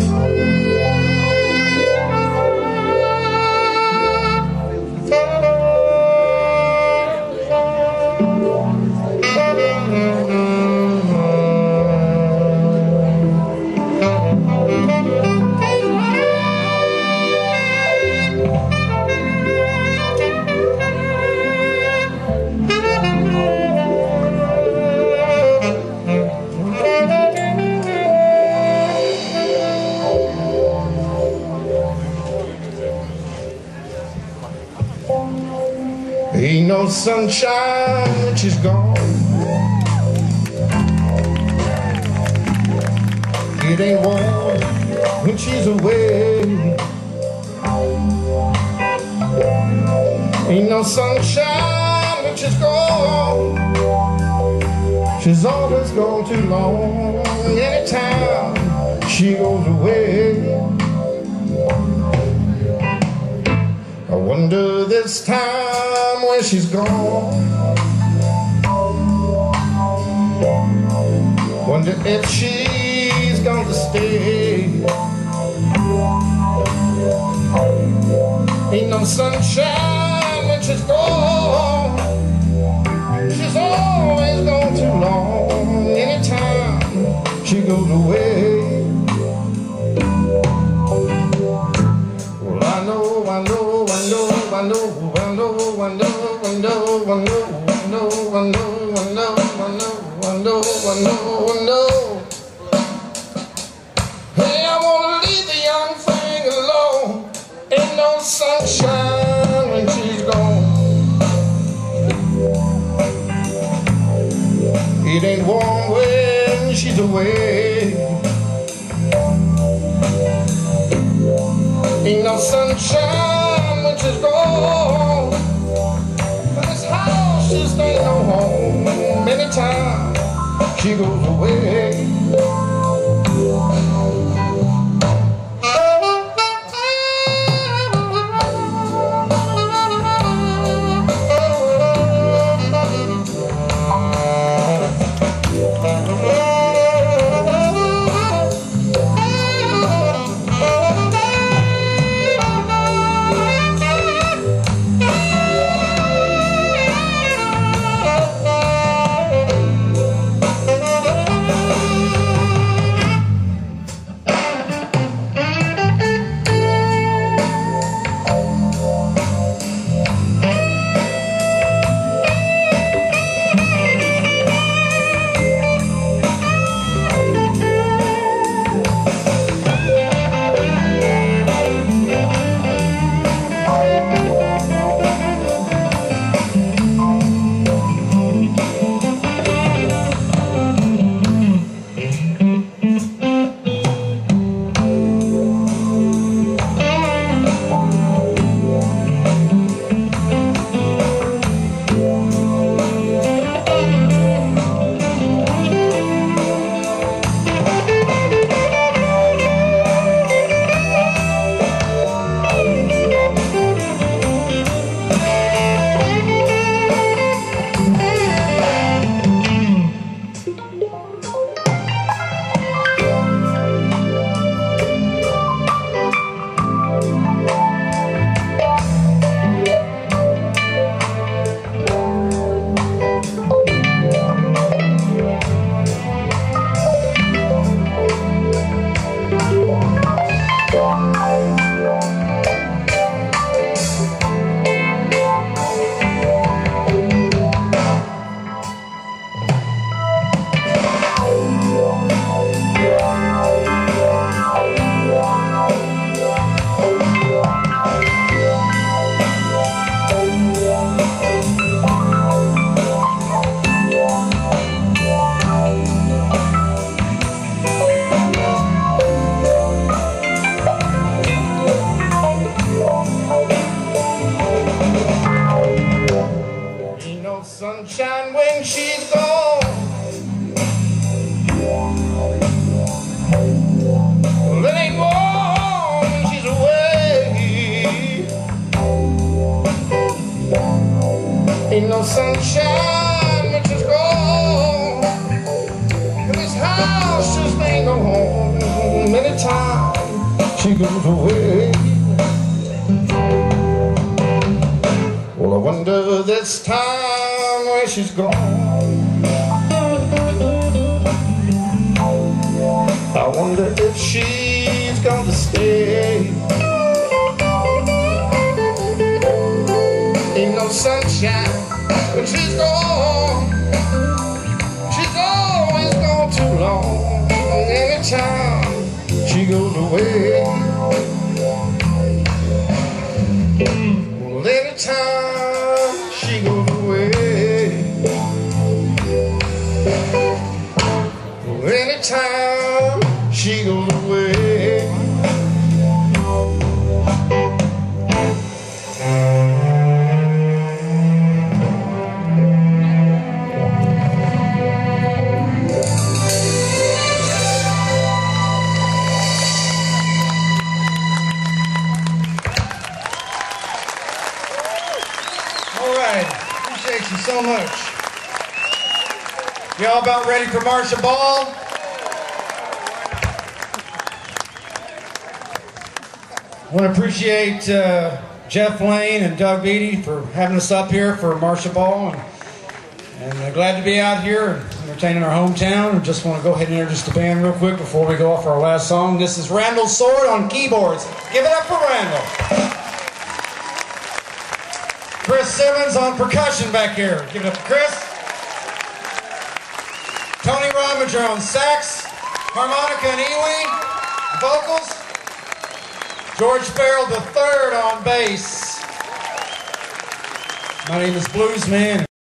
好。Ain't no sunshine when she's gone. It ain't warm when she's away. Ain't no sunshine when she's gone. She's always gone too long. Anytime she goes away. I wonder this time where she's gone. Wonder if she's to stay. Ain't no sunshine when she's gone. She's always gone too long. Anytime she goes away. Know, I know, I know, I know. Hey, I wanna leave the young thing alone. Ain't no sunshine when she's gone. It ain't warm when she's away. Ain't no sunshine when she's gone. sunshine which is gone. And this house just ain't no home. Many times she goes away. Well, I wonder this time where she's gone. I wonder if she she's gone. She's always gone too long. Anytime she goes away. Well, anytime so much. Y'all about ready for Marcia Ball? I want to appreciate uh, Jeff Lane and Doug Beatty for having us up here for Marcia Ball. And, and glad to be out here entertaining our hometown. And just want to go ahead and introduce the band real quick before we go off our last song. This is Randall Sword on keyboards. Give it up for Randall. Chris Simmons on percussion back here. Give it up Chris. Tony Rominger on sax, harmonica and ewing, vocals. George Ferrell III on bass. My name is Bluesman.